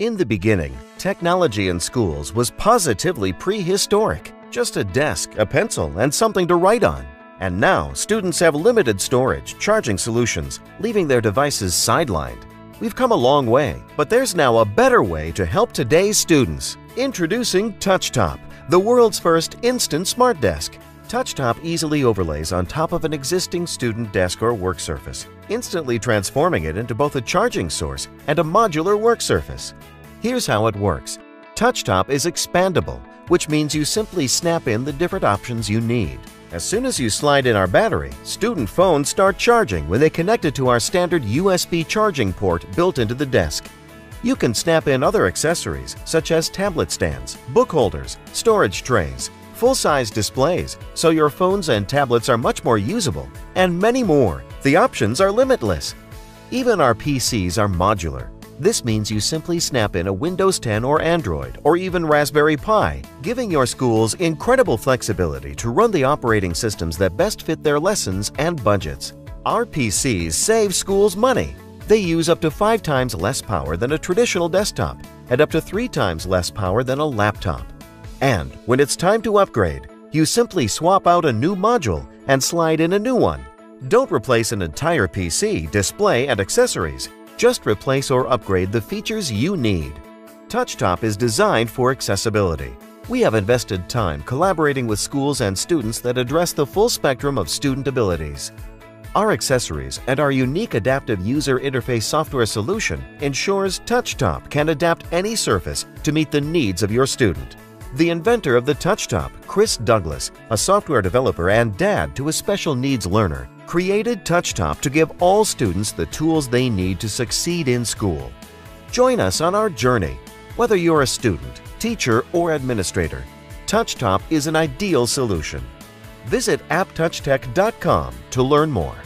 In the beginning, technology in schools was positively prehistoric. Just a desk, a pencil, and something to write on. And now, students have limited storage, charging solutions, leaving their devices sidelined. We've come a long way, but there's now a better way to help today's students. Introducing TouchTop, the world's first instant smart desk. TouchTop easily overlays on top of an existing student desk or work surface, instantly transforming it into both a charging source and a modular work surface. Here's how it works. TouchTop is expandable, which means you simply snap in the different options you need. As soon as you slide in our battery, student phones start charging when they connect it to our standard USB charging port built into the desk. You can snap in other accessories such as tablet stands, book holders, storage trays, full-size displays, so your phones and tablets are much more usable, and many more. The options are limitless. Even our PCs are modular. This means you simply snap in a Windows 10 or Android or even Raspberry Pi, giving your schools incredible flexibility to run the operating systems that best fit their lessons and budgets. Our PCs save schools money. They use up to five times less power than a traditional desktop and up to three times less power than a laptop. And when it's time to upgrade, you simply swap out a new module and slide in a new one. Don't replace an entire PC, display, and accessories. Just replace or upgrade the features you need. TouchTop is designed for accessibility. We have invested time collaborating with schools and students that address the full spectrum of student abilities. Our accessories and our unique adaptive user interface software solution ensures TouchTop can adapt any surface to meet the needs of your student. The inventor of the TouchTop, Chris Douglas, a software developer and dad to a special needs learner, created TouchTop to give all students the tools they need to succeed in school. Join us on our journey. Whether you're a student, teacher, or administrator, TouchTop is an ideal solution. Visit apptouchtech.com to learn more.